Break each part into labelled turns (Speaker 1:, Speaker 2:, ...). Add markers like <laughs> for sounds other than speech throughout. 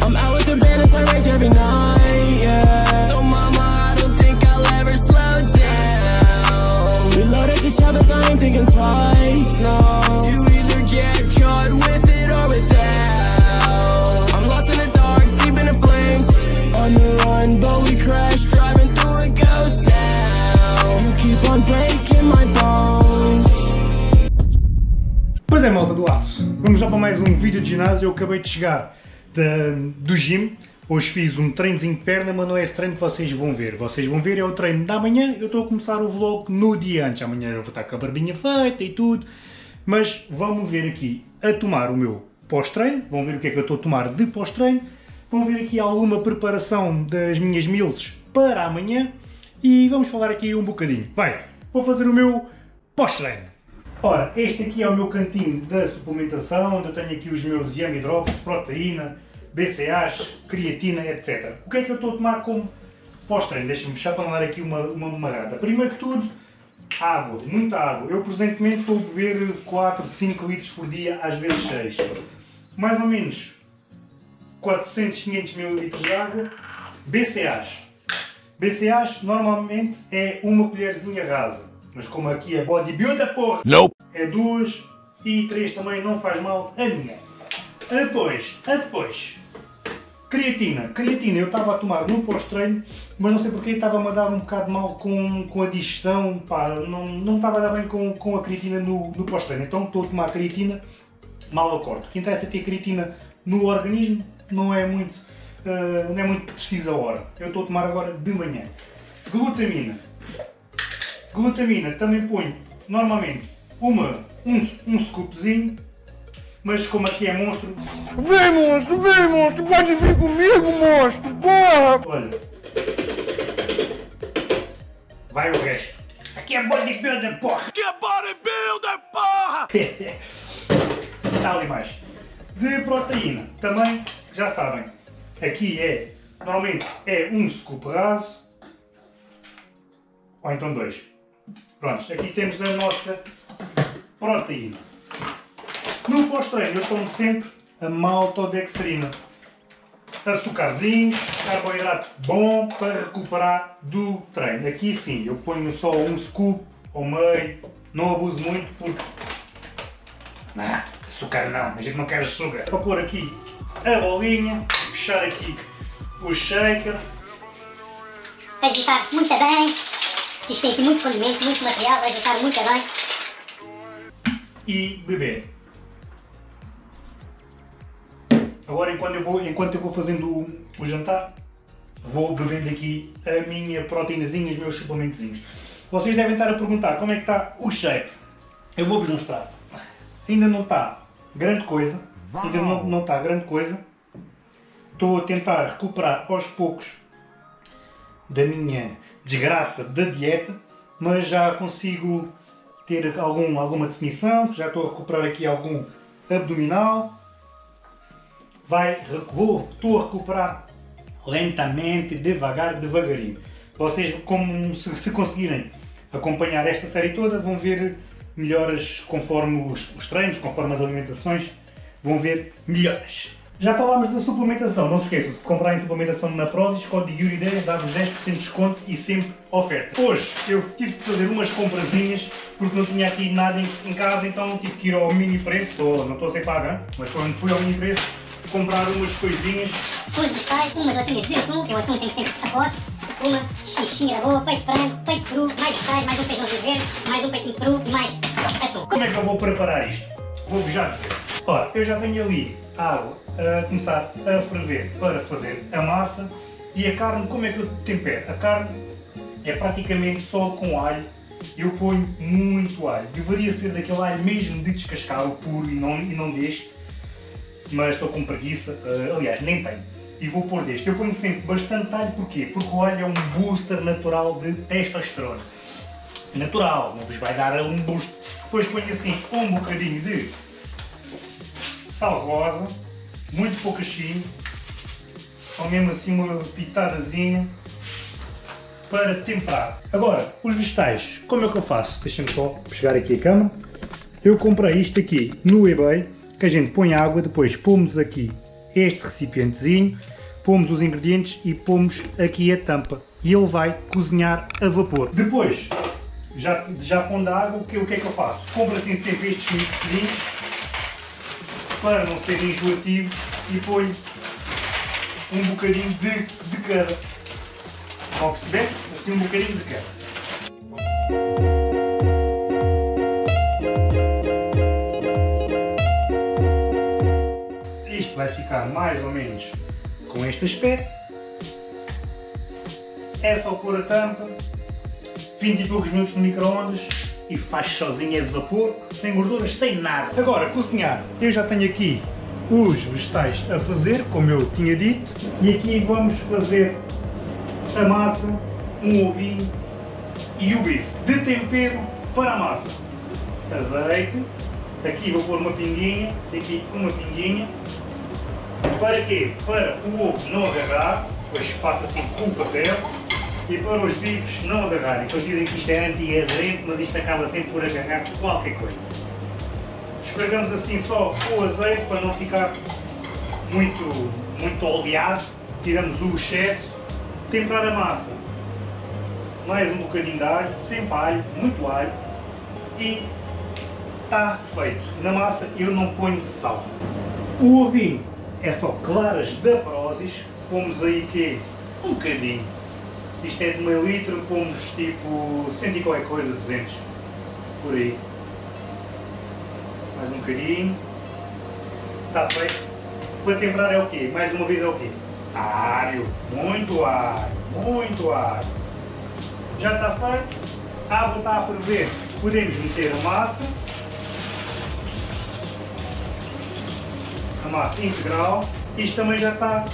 Speaker 1: I'm out with the bandits, I rage every night, yeah. So mama, I don't think I'll ever slow down. Reloaded the choppers, I ain't thinking twice, no. You either get caught with it or without. I'm lost in the dark, deep in the flames. On the run, but we crash, driving through a ghost town. You keep on breaking my bones.
Speaker 2: Pois é, malta do Aço. Vamos já para mais um vídeo de ginásio. Eu acabei de chegar do gym. Hoje fiz um treinozinho de perna, mas não é esse treino que vocês vão ver. Vocês vão ver é o treino da manhã. Eu estou a começar o vlog no dia antes. Amanhã eu vou estar com a barbinha feita e tudo. Mas vamos ver aqui a tomar o meu pós-treino. Vão ver o que é que eu estou a tomar de pós-treino. Vão ver aqui alguma preparação das minhas meals para amanhã. E vamos falar aqui um bocadinho. Bem, vou fazer o meu pós-treino. Ora, este aqui é o meu cantinho da suplementação, onde eu tenho aqui os meus Yummy Drops, proteína, BCAAs, creatina, etc. O que é que eu estou a tomar como pós-treino? Deixa-me fechar para não dar aqui uma, uma marada. Primeiro que tudo, água, muita água. Eu presentemente estou a beber 4, 5 litros por dia, às vezes 6. Mais ou menos 400, 500 ml de água. BCAAs. BCAAs normalmente é uma colherzinha rasa. Mas como aqui é bodybuilder, porra,
Speaker 3: Nope.
Speaker 2: é duas e três também não faz mal a ninguém. Depois, a depois, creatina. Creatina eu estava a tomar no pós-treino, mas não sei porque estava-me a dar um bocado mal com, com a digestão, pá, não, não estava a dar bem com, com a creatina no, no pós-treino. Então estou a tomar creatina, mal ao corte. O que interessa é ter creatina no organismo, não é muito, eh, não é muito preciso a hora. Eu estou a tomar agora de manhã. Glutamina. Glutamina também ponho normalmente uma, um, um scoopzinho, mas como aqui é monstro,
Speaker 3: Vem, monstro, vem, monstro. Pode vir comigo, monstro. Porra.
Speaker 2: olha, vai o resto. Aqui é bodybuilder, porra!
Speaker 3: Que bodybuilder, porra.
Speaker 2: Está <laughs> ali mais. De proteína, também, já sabem, aqui é, normalmente é um scoop raso, ou então dois. Prontos, aqui temos a nossa proteína. No pós-treino eu tomo sempre a maltodextrina. Açucarzinhos, carboidrato bom para recuperar do treino. Aqui sim, eu ponho só um scoop ao meio, não abuso muito porque não, açúcar não, a gente não quer açúcar. Vou pôr aqui a bolinha, fechar aqui o shaker.
Speaker 4: agitar muito bem. Isto tem aqui muito condimento, muito material, agitar muito bem.
Speaker 2: e beber. Agora, enquanto eu vou, enquanto eu vou fazendo o, o jantar, vou bebendo aqui a minha proteínazinha, os meus suplementozinhos. Vocês devem estar a perguntar como é que está o shape. Eu vou-vos mostrar. Ainda não está grande coisa. Ainda não, não está grande coisa. Estou a tentar recuperar aos poucos da minha desgraça da dieta, mas já consigo ter algum, alguma definição, já estou a recuperar aqui algum abdominal. Vai, recuo, estou a recuperar lentamente, devagar, devagarinho. Vocês, como se, se conseguirem acompanhar esta série toda, vão ver melhoras conforme os, os treinos, conforme as alimentações, vão ver melhoras. Já falámos da suplementação, não se esqueçam, se comprarem suplementação na Prozis, código Yuri10 dá-vos 10% de desconto e sempre oferta. Hoje eu tive de fazer umas comprazinhas porque não tinha aqui nada em, casa, então tive que ir ao mini preço, não estou a ser paga, mas quando fui ao mini preço comprar umas coisinhas
Speaker 4: Uns vegetais, umas latinhas de atum, que o atum tem sempre a pote. Uma xixinha boa, peito de frango, peito cru, mais vegetais, mais um feijãozinho verde, mais um peitinho cru e mais atum.
Speaker 2: Como é que eu vou preparar isto? Vou-vos já dizer. Ora, eu já tenho ali a água a começar a ferver para fazer a massa e a carne, como é que eu tempero? A carne é praticamente só com alho. Eu ponho muito alho. Deveria ser daquele alho mesmo de descascar o puro e não, e não deste, mas estou com preguiça. eh, aliás, nem tenho. E vou pôr deste. Eu ponho sempre bastante alho, porquê? Porque o alho é um booster natural de testosterona natural, não vos vai dar um boost. Depois ponho assim um bocadinho de sal rosa, muito pouquinho, ou mesmo assim uma pitadazinha para temperar. Agora, os vegetais, como é que eu faço? Deixem-me só pegar aqui a cama. Eu comprei isto aqui no eBay que a gente põe água, depois pomos aqui este recipientezinho, pomos os ingredientes e pomos aqui a tampa. E ele vai cozinhar a vapor. Depois, já, já pondo água, o que, o que é que eu faço? Compro assim sempre estes mixinhos para não ser enjoativo e ponho um bocadinho de, de cada. Vão perceber? Assim um bocadinho de cada. Isto vai ficar mais ou menos com este aspecto. É só pôr a tampa, 20 e poucos minutos no micro-ondas e faz sozinha de vapor, sem gorduras, sem nada. Agora, cozinhar. Eu já tenho aqui os vegetais a fazer, como eu tinha dito, e aqui vamos fazer a massa, um ovinho e o bife. De tempero para a massa. Azeite, aqui vou pôr uma pinguinha, aqui uma pinguinha. Para quê? Para o ovo não agarrar, depois passa assim com o papel e para os bifes não agarrarem. Depois dizem que isto é anti-aderente, mas isto acaba sempre por agarrar qualquer coisa. Esfregamos assim só o azeite para não ficar muito, muito oleado. Tiramos o excesso. Temperar a massa. Mais um bocadinho de alho, sempre alho, muito alho. E está feito. Na massa eu não ponho sal. O ovinho é só claras da Prozis. Pomos aí que um bocadinho. Isto é de meio litro, pomos tipo 100 e qualquer coisa, 200. Por aí. Mais um bocadinho. Está feito. Para temperar é o quê? Mais uma vez é o quê? Alho. Muito alho. Muito alho. Já está feito. A água está a ferver. Podemos meter a massa. A massa integral. Isto também já está,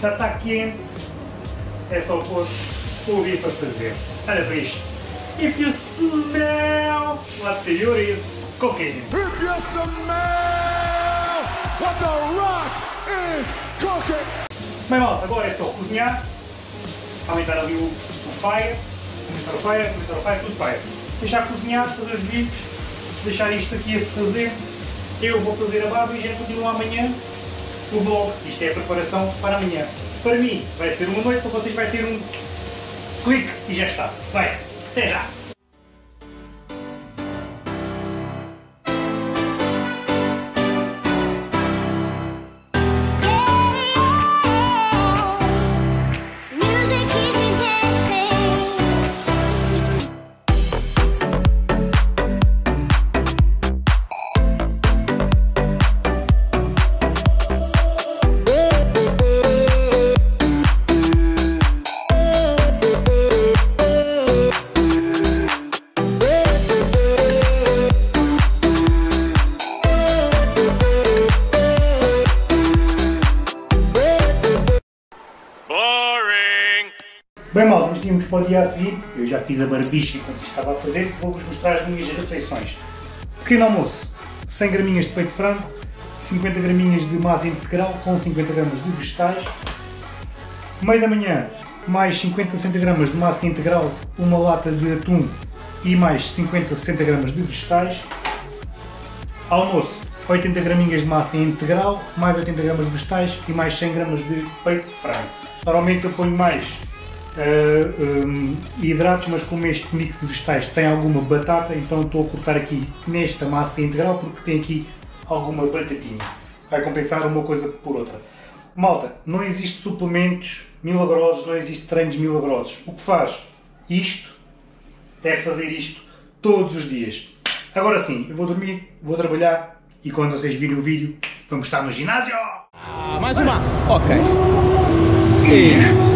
Speaker 2: já está quente. É só pôr o bife a fazer. Olha para isto. If you smell what the Yuri is cooking.
Speaker 3: If you smell what the rock is cooking.
Speaker 2: Bem malta, agora é só cozinhar. Aumentar ali o, o fire. Aumentar o fire, aumentar o fire, tudo fire. Deixar cozinhar, fazer os bifes. Deixar isto aqui a fazer. Eu vou fazer a baba e já continuo amanhã o vlog. Isto é a preparação para amanhã. Para mim vai ser uma noite, para vocês vai ser um clique e já está. Vai, até já! Bem mal, nós tínhamos para o dia a seguir, eu já fiz a barbicha enquanto estava a fazer, vou-vos mostrar as minhas refeições. Pequeno almoço, 100 graminhas de peito de frango, 50 graminhas de massa integral com 50 gramas de vegetais. Meio da manhã, mais 50 60 gramas de massa integral, uma lata de atum e mais 50 60 gramas de vegetais. Almoço, 80 graminhas de massa integral, mais 80 gramas de vegetais e mais 100 gramas de peito de frango. Normalmente eu ponho mais hum, hidratos, mas como este mix de vegetais tem alguma batata, então estou a cortar aqui nesta massa integral porque tem aqui alguma batatinha. Vai compensar uma coisa por outra. Malta, não existe suplementos milagrosos, não existe treinos milagrosos. O que faz isto é fazer isto todos os dias. Agora sim, eu vou dormir, vou trabalhar e quando vocês virem o vídeo, vamos estar no ginásio!
Speaker 5: Mais uma. Ok. E...